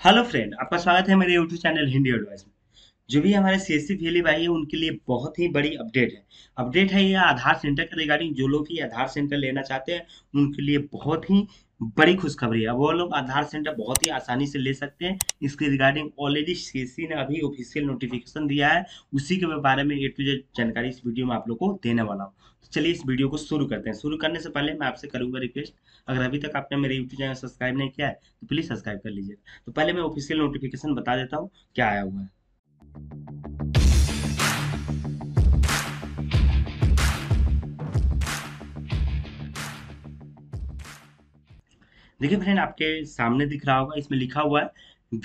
Hello friend आपका स्वागत है मेरे यूट्यूब चैनल हिंदी एडवाइस में। जो भी हमारे सी एस सी फेली भाई है, उनके लिए बहुत ही बड़ी अपडेट है। अपडेट है ये आधार सेंटर के रिगार्डिंग जो लोग भी आधार सेंटर लेना चाहते हैं, उनके लिए बहुत ही बड़ी खुशखबरी है। वो लोग आधार सेंटर बहुत ही आसानी से ले सकते हैं। इसके रिगार्डिंग ऑलरेडी सी ने अभी ऑफिशियल नोटिफिकेशन दिया है। उसी के बारे में ए टू जेड जानकारी इस वीडियो में आप लोग को देने वाला हूँ। तो चलिए इस वीडियो को शुरू करते हैं। शुरू करने से पहले मैं आपसे करूँगा रिक्वेस्ट अगर अभी तक आपने मेरे यूट्यूब चैनल सब्सक्राइब नहीं किया है तो प्लीज़ सब्सक्राइब कर लीजिए। तो पहले मैं ऑफिशियल नोटिफिकेशन बता देता हूँ, क्या आया हुआ है। देखिए फ्रेंड, आपके सामने दिख रहा होगा, इसमें लिखा हुआ है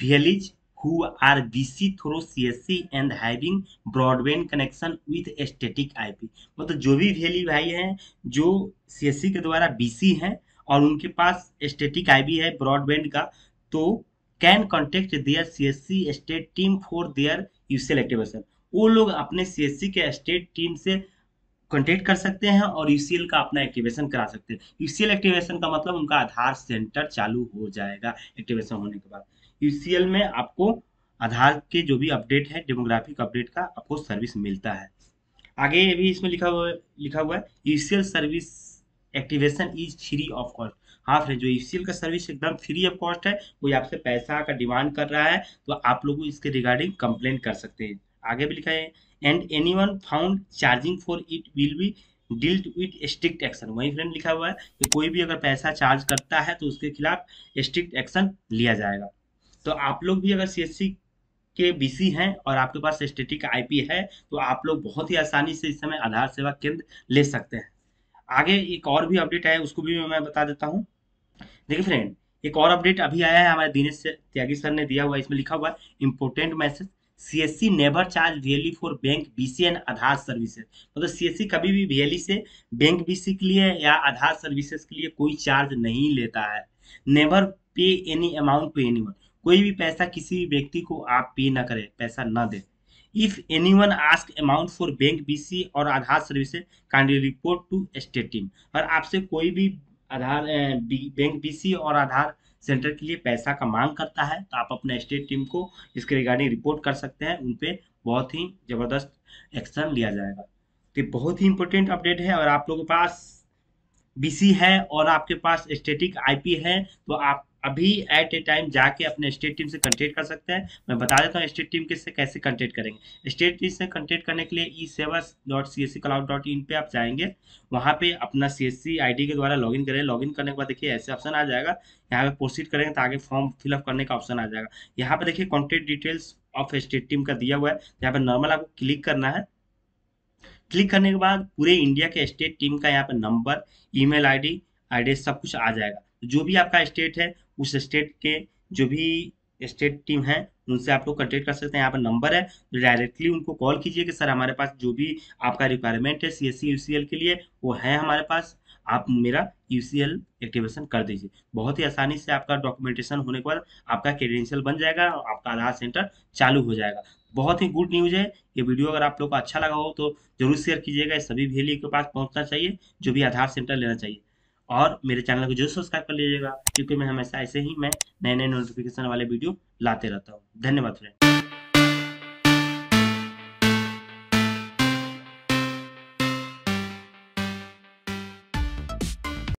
वियलिज who are BC through CSC and having broadband connection with static IP मतलब जो भी वैली भाई हैं, जो CSC के द्वारा BC हैं और उनके पास स्टेटिक आईबी है ब्रॉडबैंड का तो can contact their CSC state team for their UCL activation वो लोग अपने सीएससी के स्टेट टीम से कॉन्टेक्ट कर सकते हैं और यूसीएल का अपना एक्टिवेशन करा सकते हैं। यूसीएल एक्टिवेशन का मतलब उनका आधार सेंटर चालू हो जाएगा एक्टिवेशन होने के बाद। यूसीएल में आपको आधार के जो भी अपडेट है डेमोग्राफिक अपडेट का आपको सर्विस मिलता है। आगे भी इसमें लिखा हुआ लिखा हुआ है UCL service activation is free of cost हाँ फ्रेंड, जो यूसीएल का सर्विस एकदम फ्री ऑफ़ कॉस्ट है, कोई आपसे पैसा का डिमांड कर रहा है तो आप लोग इसके रिगार्डिंग कंप्लेन कर सकते हैं। आगे भी लिखा है and anyone found charging for it will be dealt with strict action वही फ्रेंड लिखा हुआ है कि कोई भी अगर पैसा चार्ज करता है तो उसके खिलाफ स्ट्रिक्ट एक्शन लिया जाएगा। तो आप लोग भी अगर सीएससी के बीसी हैं और आपके पास स्टेटिक आईपी है तो आप लोग बहुत ही आसानी से इस समय आधार सेवा केंद्र ले सकते हैं। आगे एक और भी अपडेट है, उसको भी मैं बता देता हूँ। देखिए फ्रेंड एक और अपडेट अभी आया है, हमारे दिनेश त्यागी सर ने दिया हुआ इसमें लिखा हुआ है important message CSC never charge VLE for bank BC and Aadhaar services मतलब सीएससी कभी भी वीएलई से बैंक बीसी के लिए या आधार सर्विसेज़ के लिए कोई चार्ज नहीं लेता है। नेवर पे एनी अमाउंट टू एनी कोई भी पैसा किसी भी व्यक्ति को आप पे ना करें, पैसा ना दे। If anyone ask amount for bank BC और Aadhaar services kindly report to state team और आपसे कोई भी आधार बैंक बीसी और आधार सेंटर के लिए पैसा का मांग करता है तो आप अपने स्टेट टीम को इसके रिगार्डिंग रिपोर्ट कर सकते हैं। उन पर बहुत ही ज़बरदस्त एक्शन लिया जाएगा। तो बहुत ही इंपॉर्टेंट अपडेट है और आप लोगों के पास बीसी है और आपके पास स्टेटिक आईपी है तो आप अभी एट ए टाइम जाके अपने स्टेट टीम से कंटेक्ट कर सकते हैं। मैं बता देता हूँ स्टेट टीम के से कैसे कंटेक्ट करेंगे। स्टेट टीम से कंटेक्ट करने के लिए e Seva dot C S C cloud dot in पर आप जाएँगे। वहाँ पे अपना सी एस सी आई डी के द्वारा लॉगिन करें। लॉगिन करने के बाद देखिए, ऐसे ऑप्शन आ जाएगा। यहाँ पे प्रोसीड करेंगे तो आगे फॉर्म फिलअप करने का ऑप्शन आ जाएगा। यहाँ पे देखिए contact details of state team का दिया हुआ है। यहाँ पे नॉर्मल आपको क्लिक करना है। क्लिक करने के बाद पूरे इंडिया के स्टेट टीम का यहाँ पे नंबर ईमेल आईडी एड्रेस सब कुछ आ जाएगा। जो भी आपका स्टेट है, उस स्टेट के जो भी स्टेट टीम है, उनसे आप लोग कॉन्टेक्ट कर सकते हैं। यहाँ पर नंबर है तो डायरेक्टली उनको कॉल कीजिए कि, सर, हमारे पास जो भी आपका रिक्वायरमेंट है सी एस के लिए, वो है हमारे पास। आप मेरा यूसीएल एक्टिवेशन कर दीजिए। बहुत ही आसानी से आपका डॉक्यूमेंटेशन होने के बाद आपका क्रेडेंशियल बन जाएगा और आपका आधार सेंटर चालू हो जाएगा। बहुत ही गुड न्यूज़ है। ये वीडियो अगर आप लोग को अच्छा लगा हो तो ज़रूर शेयर कीजिएगा। सभी वेली के पास पहुँचना चाहिए, जो भी आधार सेंटर लेना चाहिए। और मेरे चैनल को ज़रूर सब्सक्राइब कर लीजिएगा, क्योंकि मैं हमेशा ऐसे ही, मैं नए नए नोटिफिकेशन वाले वीडियो लाते रहता हूँ। धन्यवाद फ्रेंड